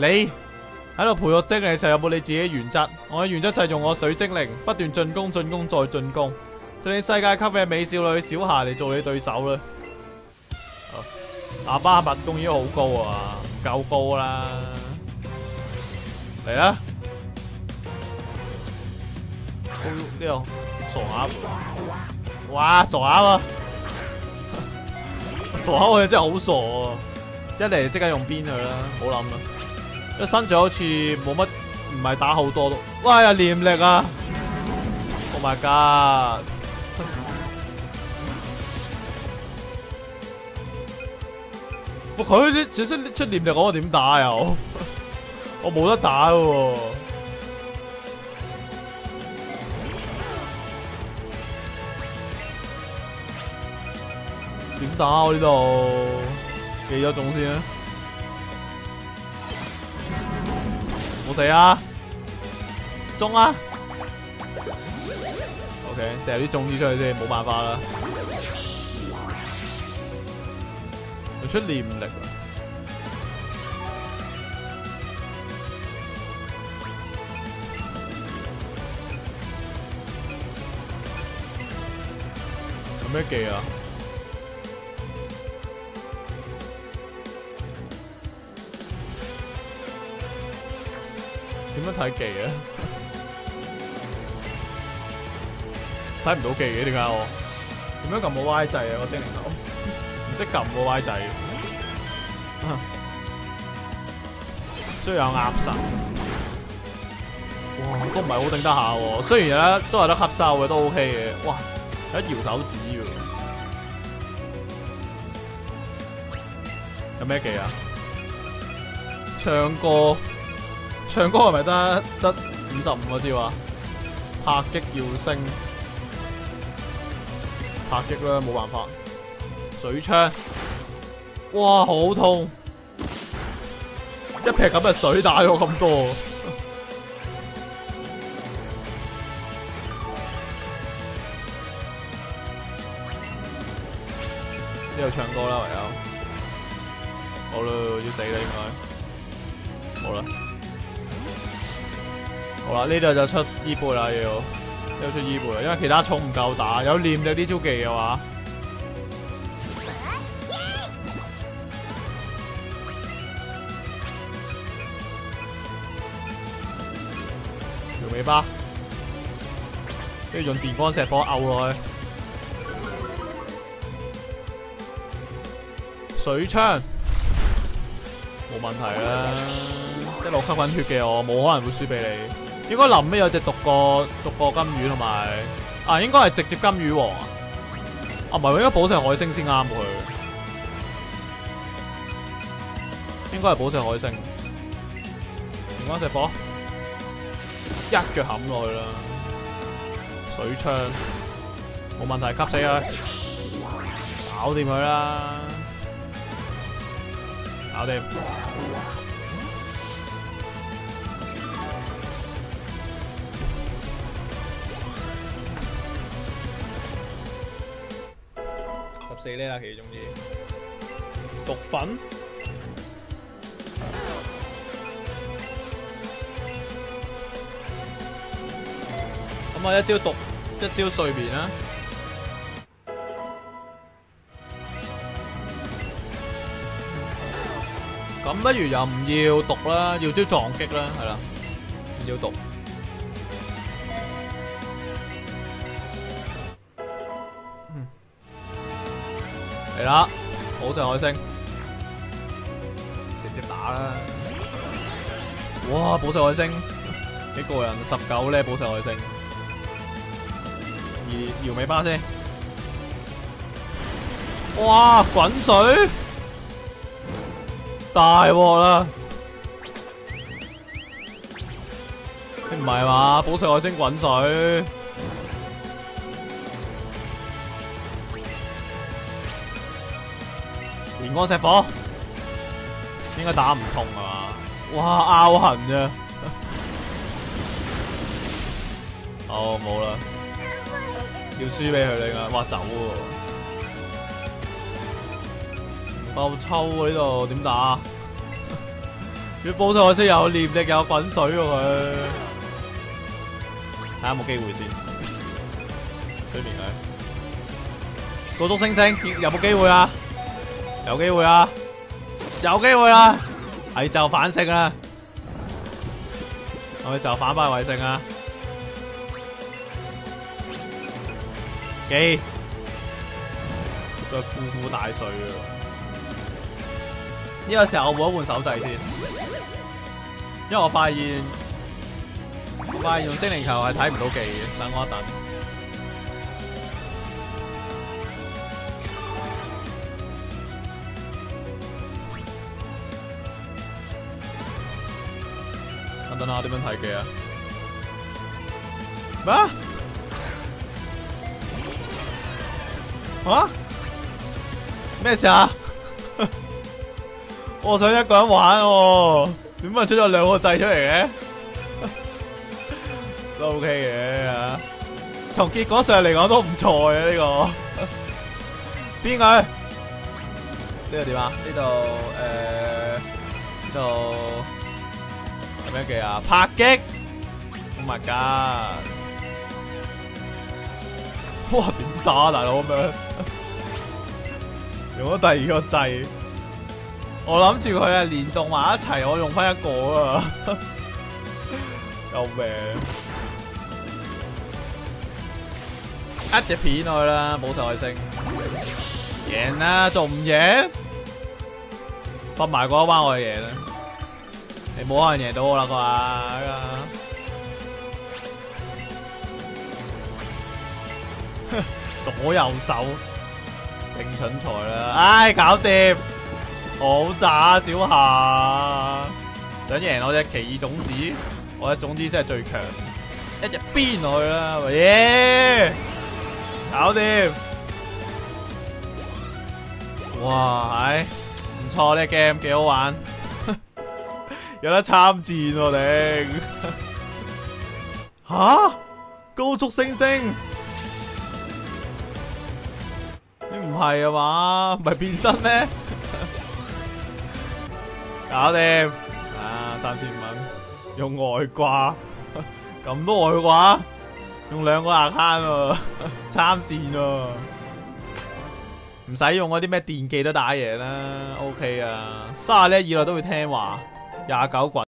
你喺度陪我精嘅時候有冇你自己嘅原則？我嘅原則就係用我水精靈不斷進攻、進攻再進攻，就你世界級嘅美少女小霞嚟做你對手啦。阿巴物攻已經好高啊，唔夠高啦。嚟啊！呢個傻鴨，哇傻鴨啊！傻鴨我哋真係好傻啊！一嚟即刻用邊佢啦，唔好諗啦。一身上好似冇乜，唔係打好多都。哇呀念力啊！Oh my god！佢啲只识出念力，我點打又？我冇得打喎。點打我呢度？記咗種先啊！冇死啊！中啊！OK，掉啲種子出去先，冇辦法啦。佢出念力啊！有咩技啊？點樣睇技啊？睇唔到技嘅點解我？點樣撳個 Y 掣啊？個精靈頭唔識撳個 Y 掣。都有鴨神，哇，都唔係好頂得下喎。雖然咧都係得吸收嘅，都 OK 嘅。哇，一搖手指喎。有咩技啊？唱歌。唱歌係咪得得五十五個招啊？拍擊要升，拍擊啦，冇辦法。水槍，哇，好痛！一劈咁嘅水打咗咁多，呢度唱歌啦，唯有。好啦，要死啦，應該。好啦。好啦，呢度就出伊貝啦，要。要出伊貝啦，因為其他寵唔夠打，有念力呢招技嘅話，條尾巴，跟住用電光石火毆落去，水槍。冇問題啦，一路吸紧血嘅我，冇可能會輸俾你。應該臨尾有隻獨角獨角金魚同埋啊，應該係直接金魚王啊！啊，唔係，應該寶石海星先啱佢。應該係寶石海星。唔关石火，一腳冚落去啦！水槍冇問題，吸死佢，搞掂佢啦！搞掂。死呢啦，其中意毒粉，咁啊一招毒，一招睡眠啦。咁不如又唔要毒啦，要招撞擊啦，係啦，唔要毒。系啦！寶石海星，直接打啦！哇！寶石海星，幾個人十九咧！寶石海星，搖搖尾巴先。哇！滚水，大镬啦！你唔系嘛？寶石海星滚水。電光石火，應該打唔痛啊嘛！哇，拗痕啫，哦冇啦，要輸俾佢你噶，哇走喎，爆抽喎呢度點打？佢報賽先有念力有滾水喎佢，睇下有冇機會先。對面佢，高速星星有冇機會啊？有機會啊！有機會啊！係時候反勝啊！係咪時候反敗為勝啊？機，再呼呼大睡啊！呢個時候我换一换手掣先，因為我發現我發現用精靈球係睇唔到技嘅，等我一等。等下點樣睇嘅啊？咩？啊？咩事啊？我想一個人玩喎，點解出咗兩個掣出嚟嘅？都 OK 嘅吓，從結果上嚟講都唔錯嘅呢個。邊個？呢個點啊？呢度誒，呢度。咩嘅啊？拍擊！Oh my god！哇，點打大佬咁樣？用咗第二個掣，我諗住佢係連動埋一齊，我用翻一個啊！救命！一隻片落去啦，冇晒外星，贏啦，仲唔贏？瞓埋嗰一彎我就贏啦！你冇可能贏到我啦啩？左右手正蠢材啦，唉，搞掂，好渣小霞，想贏我隻奇異種子，我隻種子真係最強，一隻鞭落去啦，耶，搞掂，哇，唉，唔錯呢 game，幾好玩。有得參戰喎頂！吓，高速星星，你唔係啊嘛？唔係變身咩？搞掂啊！三千蚊用外掛，咁多外掛，用兩個額慳喎，參戰喎，唔使用嗰啲咩電技都打贏啦，OK 啊！卅呢以內都會聽話。廿九滾。